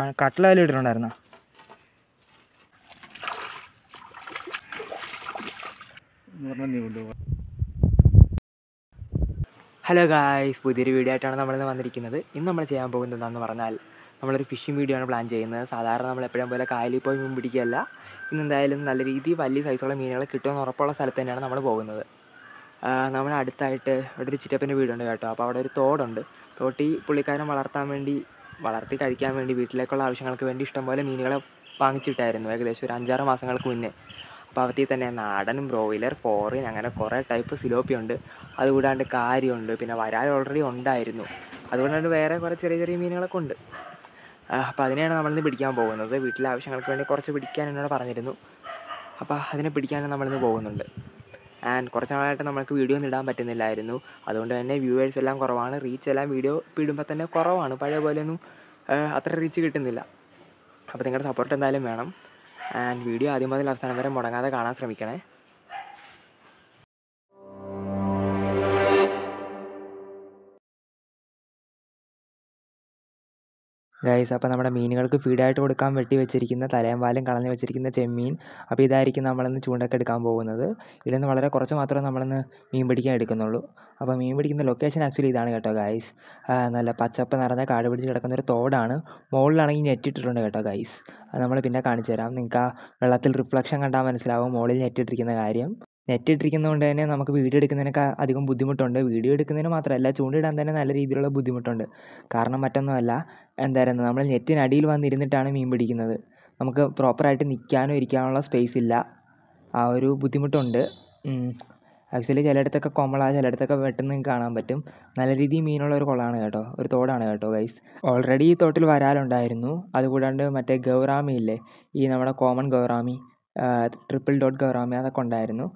കട്ടില ഇട്ടിട്ടുണ്ടായിരുന്ന? Hello guys പുതിയൊരു video ആയിട്ടാണ് നമ്മളിന്ന് വന്നിരിക്കുന്നത്. ഇന്ന് നമ്മൾ ചെയ്യാൻ പോകുന്നത് എന്താണെന്ന് പറഞ്ഞാൽ നമ്മളൊരു ഫിഷിംഗ് വീഡിയോ ആണ് പ്ലാൻ ചെയ്യുന്നത്. സാധാരണ നമ്മൾ എപ്പോഴും പോലെ കായലിൽ പോയി മീൻ പിടിക്കുകയല്ല. ഇന്ന് എന്തായാലും നല്ല രീതിയിൽ വലിയ സൈസുള്ള മീനുകൾ കിട്ടുമെന്ന് ഉറപ്പുള്ള സ്ഥലത്ത് തന്നെയാണ് നമ്മൾ പോകുന്നത്. നമ്മൾ നമ്മുടെ അടുത്തായിട്ട് ഇവിടെ ഒരു ചിറ്റപ്പന്റെ വീടുണ്ട് കേട്ടോ. അപ്പോൾ അവിടെ ഒരു തോടുണ്ട്. തോട്ടി പുള്ളിക്കാരൻ വളർത്താൻ വേണ്ടി വളർത്തി കഴിക്കാൻ വേണ്ടി വീട്ടിലേക്കുള്ള ആവശ്യങ്ങൾക്ക് വേണ്ടി ഇഷ്ടംപോലെ മീനുകളെ വാങ്ങിച്ചിട്ടായിരുന്നു ഏകദേശം ഒരു അഞ്ചാറ് മാസങ്ങൾക്ക് മുന്നേ. അപ്പോൾ അവത്തിൽ തന്നെ നാടൻ ബ്രോയിലർ ഫോറിൻ അങ്ങനെ കുറേ ടൈപ്പ് സിലോപ്പി ഉണ്ട്. അതുകൂടാണ്ട് കാര്യമുണ്ട് പിന്നെ വരാൽ ഓൾറെഡി ഉണ്ടായിരുന്നു. അതുകൊണ്ടാണ് വേറെ കുറേ ചെറിയ ചെറിയ മീനുകളൊക്കെ ഉണ്ട്. അപ്പോൾ അതിനെയാണ് നമ്മളിന്ന് പിടിക്കാൻ പോകുന്നത്. വീട്ടിലെ ആവശ്യങ്ങൾക്ക് വേണ്ടി കുറച്ച് പിടിക്കാൻ എന്നോട് പറഞ്ഞിരുന്നു. അപ്പോൾ അതിനെ പിടിക്കാനും നമ്മളിന്ന് പോകുന്നുണ്ട്. ആൻഡ് കുറച്ച് നാളായിട്ട് നമുക്ക് വീഡിയോ ഒന്നും ഇടാൻ പറ്റുന്നില്ലായിരുന്നു. അതുകൊണ്ട് തന്നെ വ്യൂവേഴ്സ് എല്ലാം കുറവാണ്. റീച്ച് എല്ലാം വീഡിയോ ഇടുമ്പോൾ തന്നെ കുറവാണ്. പഴയ പോലെയൊന്നും അത്ര റീച്ച് കിട്ടുന്നില്ല. അപ്പോൾ നിങ്ങളുടെ സപ്പോർട്ട് എന്തായാലും വേണം. ആൻഡ് വീഡിയോ ആദ്യം മുതൽ അവസാനം വരെ മുടങ്ങാതെ കാണാൻ ശ്രമിക്കണേ. ഗൈസ് അപ്പോൾ നമ്മുടെ മീനുകൾക്ക് ഫീഡായിട്ട് കൊടുക്കാൻ വെട്ടി വെച്ചിരിക്കുന്ന തലയും വാലും കളഞ്ഞു വെച്ചിരിക്കുന്ന ചെമ്മീൻ. അപ്പോൾ ഇതായിരിക്കും നമ്മളിന്ന് ചൂണ്ടൊക്കെ എടുക്കാൻ പോകുന്നത്. ഇതിൽ നിന്ന് വളരെ കുറച്ച് മാത്രമേ നമ്മളിന്ന് മീൻ പിടിക്കാൻ എടുക്കുന്നുള്ളൂ. അപ്പോൾ മീൻ പിടിക്കുന്ന ലൊക്കേഷൻ ആക്ച്വലി ഇതാണ് കേട്ടോ ഗൈസ് നല്ല പച്ചപ്പ് നിറഞ്ഞ കാട് പിടിച്ച് കിടക്കുന്ന ഒരു തോടാണ്. മുകളിലാണെങ്കിൽ നെറ്റ് ഇട്ടിട്ടുണ്ട് കേട്ടോ ഗൈസ് അത് നമ്മൾ പിന്നെ കാണിച്ചു തരാം നിങ്ങൾക്ക് ആ വെള്ളത്തിൽ റിഫ്ലക്ഷൻ കണ്ടാൽ മനസ്സിലാവും മുകളിൽ നെറ്റ് ഇട്ടിരിക്കുന്ന കാര്യം. നെറ്റ് ഇട്ടിരിക്കുന്നതുകൊണ്ട് തന്നെ നമുക്ക് വീഡിയോ എടുക്കുന്നതിനൊക്കെ അധികം ബുദ്ധിമുട്ടുണ്ട്. വീഡിയോ എടുക്കുന്നതിന് മാത്രമല്ല ചൂണ്ടിടാൻ തന്നെ നല്ല രീതിയിലുള്ള ബുദ്ധിമുട്ടുണ്ട്. കാരണം മറ്റൊന്നുമല്ല എന്തായിരുന്നു നമ്മൾ നെറ്റിനടിയിൽ വന്നിരുന്നിട്ടാണ് മീൻ പിടിക്കുന്നത്. നമുക്ക് പ്രോപ്പറായിട്ട് നിൽക്കാനോ ഇരിക്കാനുള്ള സ്പേസ് ഇല്ല. ആ ഒരു ബുദ്ധിമുട്ടുണ്ട്. ആക്ച്വലി ചിലയിടത്തൊക്കെ കൊമള ചിലയിടത്തൊക്കെ വെട്ടുന്നത് കാണാൻ പറ്റും. നല്ല രീതിയിൽ മീനുള്ള ഒരു കുളമാണ് കേട്ടോ. ഒരു തോടാണ് കേട്ടോ ഗൈസ് ഓൾറെഡി ഈ തോട്ടിൽ വരാലുണ്ടായിരുന്നു. അതുകൂടാണ്ട് മറ്റേ ഗൗറാമി ഇല്ലേ ഈ നമ്മുടെ common gourami triple dot gourami അതൊക്കെ ഉണ്ടായിരുന്നു.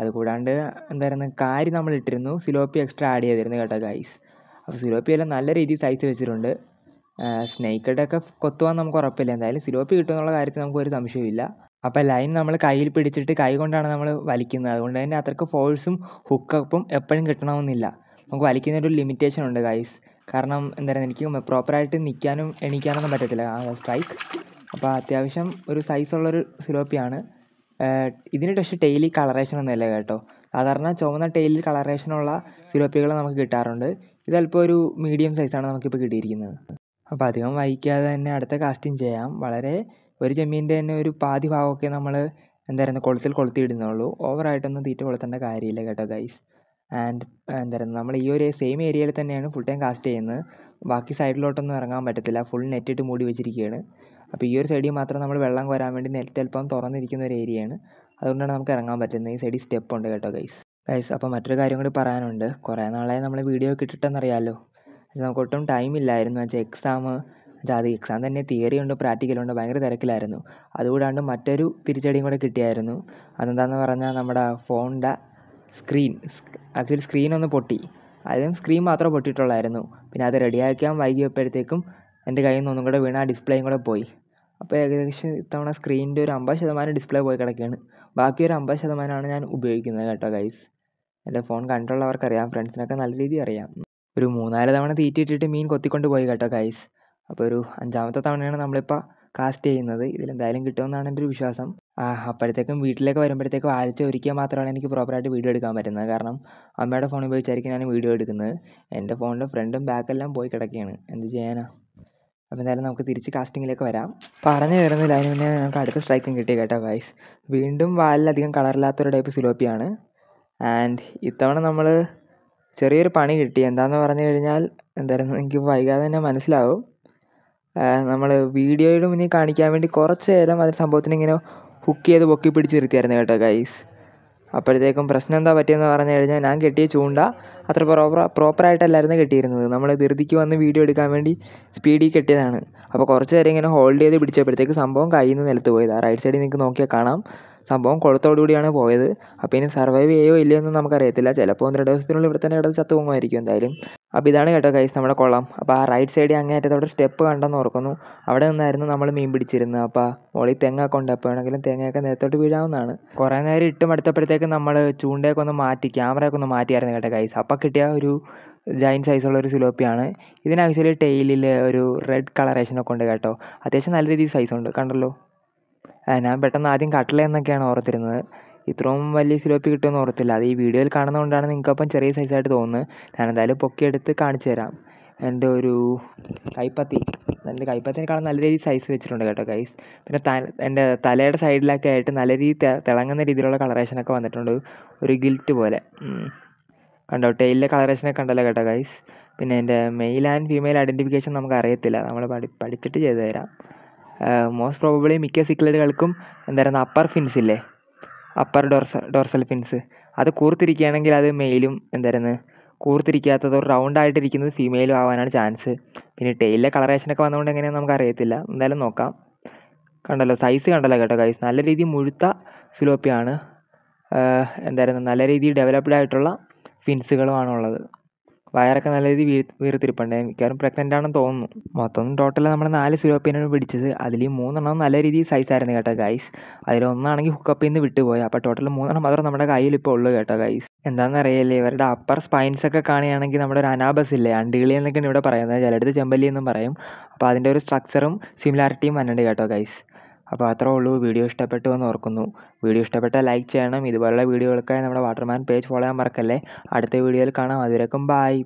അതുകൂടാണ്ട് എന്തായിരുന്നു കാരി നമ്മൾ ഇട്ടിരുന്നു സിലോപ്പി എക്സ്ട്രാ ആഡ് ചെയ്തിരുന്നു കേട്ടോ ഗൈസ് അപ്പോൾ സിലോപ്പി എല്ലാം നല്ല രീതിയിൽ സൈസ് വെച്ചിട്ടുണ്ട്. സ്നേക്കിന്റെ ഒക്കെ കൊത്തുവാൻ നമുക്ക് ഉറപ്പില്ല. എന്തായാലും സിലോപ്പി കിട്ടുമെന്നുള്ള കാര്യത്തിൽ നമുക്ക് ഒരു സംശയമില്ല അപ്പോൾ ലൈൻ നമ്മൾ കയ്യിൽ പിടിച്ചിട്ട് കൈ കൊണ്ടാണ് നമ്മൾ വലിക്കുന്നത്. അതുകൊണ്ട് തന്നെ അത്രയ്ക്ക് ഫോഴ്സും ഹുക്കപ്പും എപ്പോഴും കിട്ടണമെന്നില്ല. നമുക്ക് വലിക്കുന്നതിന്റെ ഒരു ലിമിറ്റേഷൻ ഉണ്ട് ഗൈസ് കാരണം എന്താ പറയുക എനിക്ക് പ്രോപ്പറായിട്ട് നിൽക്കാനും എണീക്കാനൊന്നും പറ്റത്തില്ല സ്ട്രൈക്ക് അപ്പോൾ അത്യാവശ്യം ഒരു സൈസുള്ളൊരു സിലോപ്പിയാണ് ഇതിന് പക്ഷേ കളറേഷൻ ഒന്നുമില്ല കേട്ടോ. സാധാരണ ചുവന്ന ടെയിലിൽ കളറേഷനുള്ള സിലോപ്പികൾ നമുക്ക് കിട്ടാറുണ്ട്. ഇത് അല്പം ഒരു മീഡിയം സൈസാണ് നമുക്കിപ്പോൾ കിട്ടിയിരിക്കുന്നത്. അപ്പോൾ അധികം വൈകാതെ തന്നെ അടുത്ത കാസ്റ്റിംഗ് ചെയ്യാം. വളരെ ഒരു ചെമ്മീന്റെ തന്നെ ഒരു പാതി ഭാഗമൊക്കെ നമ്മൾ എന്തായിരുന്നു കൊളുത്തിൽ കൊളുത്തിയിടുന്നുള്ളൂ. ഓവറായിട്ടൊന്നും തീറ്റ കൊളുത്തേണ്ട കാര്യമില്ല കേട്ടോ ഗൈസ് ആൻഡ് എന്തായിരുന്നു നമ്മൾ ഈ ഒരു സെയിം ഏരിയയിൽ തന്നെയാണ് ഫുൾ ടൈം കാസ്റ്റ് ചെയ്യുന്നത്. ബാക്കി സൈഡിലോട്ടൊന്നും ഇറങ്ങാൻ പറ്റത്തില്ല. ഫുൾ നെറ്റിട്ട് മൂടി വെച്ചിരിക്കുകയാണ്. അപ്പോൾ ഈ ഒരു സൈഡിൽ മാത്രം നമ്മൾ വെള്ളം കോരാൻ വേണ്ടി നെറ്റ് അല്പം തുറന്നിരിക്കുന്ന ഒരു ഏരിയയാണ് അതുകൊണ്ടാണ് നമുക്ക് ഇറങ്ങാൻ പറ്റുന്നത്. ഈ സൈഡിൽ സ്റ്റെപ്പ് ഉണ്ട് കേട്ടോ ഗൈസ് ഗൈസ് അപ്പോൾ മറ്റൊരു കാര്യം കൂടി പറയാനുണ്ട്. കുറേ നാളായി നമ്മൾ വീഡിയോ ഒക്കെ ഇട്ടിട്ടെന്നറിയാമല്ലോ നമുക്ക് ഒട്ടും ടൈം ഇല്ലായിരുന്നു. വെച്ചാൽ എക്സാം വെച്ചാൽ അത് എക്സാം തന്നെ തിയറി ഉണ്ട് പ്രാക്ടിക്കൽ ഉണ്ട് ഭയങ്കര തിരക്കിലായിരുന്നു. അതുകൂടാണ്ട് മറ്റൊരു തിരിച്ചടിയും കൂടെ കിട്ടിയായിരുന്നു. അതെന്താണെന്ന് പറഞ്ഞാൽ നമ്മുടെ ഫോണിന്റെ സ്ക്രീൻ ആക്ച്വലി സ്ക്രീൻ ഒന്ന് പൊട്ടി. ആദ്യം സ്ക്രീൻ മാത്രമേ പൊട്ടിയിട്ടുള്ളായിരുന്നു. പിന്നെ അത് റെഡിയാക്കാൻ വൈകിയപ്പോഴത്തേക്കും എന്റെ കയ്യിൽ നിന്ന് ഒന്നും കൂടെ വീണ് ആ ഡിസ്പ്ലേയും കൂടെ പോയി. അപ്പോൾ ഏകദേശം ഇത്തവണ സ്ക്രീനിന്റെ ഒരു അമ്പത് ശതമാനം ഡിസ്പ്ലേ പോയി കിടക്കുകയാണ്. ബാക്കി ഒരു അമ്പത് ശതമാനമാണ് ഞാൻ ഉപയോഗിക്കുന്നത് കേട്ടോ ഗൈസ് എന്റെ ഫോൺ കണ്ടുള്ളവർക്കറിയാം ഫ്രണ്ട്സിനൊക്കെ നല്ല രീതിയിൽ അറിയാം. ഒരു മൂന്നാൽ തവണ തീറ്റിയിട്ടിട്ട് മീൻ കൊത്തിക്കൊണ്ട് പോയി കേട്ടോ ഗൈസ് അപ്പോൾ ഒരു അഞ്ചാമത്തെ തവണയാണ് നമ്മളിപ്പോൾ കാസ്റ്റ് ചെയ്യുന്നത്. ഇതിലെന്തായാലും കിട്ടുമെന്നാണ് എന്റെ ഒരു വിശ്വാസം. അപ്പോഴത്തേക്കും വീട്ടിലേക്ക് വരുമ്പോഴത്തേക്കും ആഴ്ച ഒരിക്കൽ മാത്രമാണ് എനിക്ക് പ്രോപ്പറായിട്ട് വീഡിയോ എടുക്കാൻ പറ്റുന്നത്. കാരണം അമ്മയുടെ ഫോൺ ഉപയോഗിച്ചായിരിക്കും ഞാൻ വീഡിയോ എടുക്കുന്നത്. എന്റെ ഫോണിന്റെ ഫ്രണ്ടും ബാക്കെല്ലാം പോയി കിടക്കുകയാണ്. എന്ത് ചെയ്യാനാ? അപ്പോൾ എന്തായാലും നമുക്ക് തിരിച്ച് കാസ്റ്റിങ്ങിലേക്ക് വരാം. പറഞ്ഞു തരുന്നില്ല അതിന് മുന്നേ നമുക്ക് അടുത്ത സ്ട്രൈക്കും കിട്ടി കേട്ടോ ഗൈസ് വീണ്ടും വാലിലധികം കളറില്ലാത്തൊരു ടൈപ്പ് സിലോപ്പിയാണ് ആൻഡ് ഇത്തവണ നമ്മൾ ചെറിയൊരു പണി കിട്ടി. എന്താണെന്ന് പറഞ്ഞു കഴിഞ്ഞാൽ എന്തായിരുന്നു എനിക്ക് വൈകാതെ തന്നെ മനസ്സിലാവും. നമ്മൾ വീഡിയോയുടെ മുന്നിൽ കാണിക്കാൻ വേണ്ടി കുറച്ച് നേരം അത് സംഭവത്തിന് ഇങ്ങനെ ഹുക്ക് ചെയ്ത് പൊക്കി പിടിച്ച് നിർത്തിയായിരുന്നു കേട്ടോ ഗൈസ് അപ്പോഴത്തേക്കും പ്രശ്നം എന്താ പറ്റിയെന്ന് പറഞ്ഞു കഴിഞ്ഞാൽ ഞാൻ കെട്ടിയ ചൂണ്ട അത്ര പ്രോപ്പർ പ്രോപ്പറായിട്ടല്ലായിരുന്നു കെട്ടിയിരുന്നത്. നമ്മൾ ധൃതിക്ക് വന്ന് വീഡിയോ എടുക്കാൻ വേണ്ടി സ്പീഡിൽ കെട്ടിയതാണ്. അപ്പോൾ കുറച്ച് നേരം ഇങ്ങനെ ഹോൾഡ് ചെയ്ത് പിടിച്ചപ്പോഴത്തേക്ക് സംഭവം കയ്യിൽ നിന്ന് നിലത്ത് പോയതാണ് റൈറ്റ് സൈഡിൽ നിങ്ങൾക്ക് നോക്കിയാൽ കാണാം. സംഭവം കുളത്തോടുകൂടിയാണ് പോയത്. അപ്പോൾ ഇനി സർവൈവ് ചെയ്യോ ഇല്ലയോ എന്ന് നമുക്കറിയത്തില്ല. ചിലപ്പോൾ ഒന്ന് രണ്ട് ദിവസത്തിനുള്ളിൽ ഇവിടെ തന്നെ കിടന്ന് ചത്തു പോകുമായിരിക്കും എന്തായാലും. അപ്പോൾ ഇതാണ് കേട്ടോ കൈസ് നമ്മുടെ കുളം. അപ്പോൾ ആ റൈറ്റ് സൈഡിൽ അങ്ങേയറ്റത്തോടെ സ്റ്റെപ്പ് കണ്ടെന്ന് ഓർക്കുന്നു. അവിടെ നിന്നായിരുന്നു നമ്മൾ മീൻ പിടിച്ചിരുന്നത്. അപ്പോൾ മുകളിൽ തെങ്ങൊക്കെ ഉണ്ട്. അപ്പോൾ വേണമെങ്കിലും തേങ്ങയൊക്കെ നേരത്തോട്ട് വീഴാവുന്നതാണ്. കുറേ നേരം ഇട്ട് മടുത്തപ്പോഴത്തേക്ക് നമ്മൾ ചൂണ്ടയൊക്കെ ഒന്ന് മാറ്റി ക്യാമറയൊക്കെ ഒന്ന് മാറ്റിയായിരുന്നു കേട്ടോ കൈസ് അപ്പോൾ കിട്ടിയ ഒരു ജൈൻ സൈസുള്ള ഒരു സിലോപ്പിയാണ്. ഇതിന് ആക്ച്വലി ടെയിലിൽ ഒരു റെഡ് കളറേഷനൊക്കെ ഉണ്ട് കേട്ടോ. അത്യാവശ്യം നല്ല രീതിയിൽ സൈസ് ഉണ്ട്. കണ്ടല്ലോ? ഞാൻ പെട്ടെന്ന് ആദ്യം കട്ട്ല എന്നൊക്കെയാണ് ഓർത്തിരുന്നത്. ഇത്രയും വലിയ സിലോപ്പി കിട്ടുമെന്ന് ഓർത്തില്ല. അത് ഈ വീഡിയോയിൽ കാണുന്നതുകൊണ്ടാണ് നിങ്ങൾക്കപ്പം ചെറിയ സൈസായിട്ട് തോന്നുന്നത്. ഞാൻ എന്തായാലും പൊക്കിയെടുത്ത് കാണിച്ചു തരാം. എന്റെ ഒരു കൈപ്പത്തി. എന്റെ കൈപ്പത്തിനേക്കാളും നല്ല രീതിയിൽ സൈസ് വെച്ചിട്ടുണ്ട് കേട്ടോ ഗൈസ് പിന്നെ ത എന്റെ തലയുടെ സൈഡിലൊക്കെ ആയിട്ട് നല്ല രീതിയിൽ തിളങ്ങുന്ന രീതിയിലുള്ള കളറേഷനൊക്കെ വന്നിട്ടുണ്ട്. ഒരു ഗിൽറ്റ് പോലെ. കണ്ടോ ടെയിലിലെ കളറേഷനൊക്കെ കണ്ടല്ലോ കേട്ടോ ഗൈസ് പിന്നെ എന്റെ മെയിൽ ആൻഡ് ഫീമെയിൽ ഐഡന്റിഫിക്കേഷൻ നമുക്ക് അറിയത്തില്ല. നമ്മൾ പഠി പഠിച്ചിട്ട് ചെയ്തു തരാം. മോസ്റ്റ് പ്രോബബ്ലി മിക്ക സിക്ലറ്റുകൾക്കും എന്തായിരുന്നു അപ്പർ ഫിൻസ് ഇല്ലേ? അപ്പർ ഡോർസ ഡോർസൽ ഫിൻസ് അത് കൂർത്തിരിക്കുകയാണെങ്കിൽ അത് മെയിലും എന്തായിരുന്നു കൂർത്തിരിക്കാത്തത് ഒരു റൗണ്ട് ആയിട്ടിരിക്കുന്നത് ഫീമെയിലും ആവാനാണ് ചാൻസ് പിന്നെ ടെയിലിലെ കളറേഷനൊക്കെ വന്നതുകൊണ്ട് എങ്ങനെയാണെന്ന് നമുക്ക് അറിയത്തില്ല എന്തായാലും നോക്കാം. കണ്ടല്ലോ സൈസ് കണ്ടല്ലോ കേട്ടോ ഗൈസ് നല്ല രീതിയിൽ മുഴുത്ത സിലോപ്പിയാണ് എന്തായിരുന്നു നല്ല രീതിയിൽ ഡെവലപ്ഡ് ആയിട്ടുള്ള ഫിൻസുകളുമാണ് ഉള്ളത് വയറൊക്കെ നല്ല രീതിയിൽ വീർ വീർത്തിരിപ്പുണ്ട്. മിക്കവാറും പ്രഗ്നന്റ് ആണെന്ന് തോന്നുന്നു. മൊത്തം ടോട്ടൽ നമ്മൾ നാല് സിലോപ്പിനാണ് പിടിച്ചത് അതിൽ മൂന്നെണ്ണം നല്ല രീതിയിൽ സൈസ് ആയിരുന്നു കേട്ടോ ഗൈസ് അതിലൊന്നാണെങ്കിൽ ഹുക്കപ്പിൽ നിന്ന് വിട്ടുപോയി. അപ്പോൾ ടോട്ടൽ മൂന്നെണ്ണം മാത്രം നമ്മുടെ കയ്യിൽ ഇപ്പോൾ ഉള്ളൂ കേട്ടോ ഗൈസ് എന്താണെന്ന് അറിയില്ലേ? ഇവരുടെ അപ്പർ സ്പൈൻസ് ഒക്കെ കാണുകയാണെങ്കിൽ നമ്മുടെ ഒരു അനാബസ് ഇല്ലേ? അണ്ടികളി എന്നൊക്കെയാണ് ഇവിടെ പറയുന്നത്. ചിലയിടത്ത് ചെമ്പല്ലി എന്നും പറയും. അപ്പോൾ അതിന്റെ ഒരു സ്ട്രക്ചറും സിമിലാരിറ്റിയും വന്നിട്ടുണ്ട് കേട്ടോ ഗൈസ് അപ്പോൾ അത്രേ ഉള്ളൂ. വീഡിയോ ഇഷ്ടപ്പെട്ടു എന്ന് ഓർക്കുന്നു. വീഡിയോ ഇഷ്ടപ്പെട്ടാൽ ലൈക്ക് ചെയ്യണം. ഇതുപോലുള്ള വീഡിയോകൾക്കായി നമ്മുടെ വാട്ടർമാൻ പേജ് ഫോളോ ചെയ്യാൻ മറക്കല്ലേ. അടുത്ത വീഡിയോയിൽ കാണാം. അതുവരേക്കും ബൈ.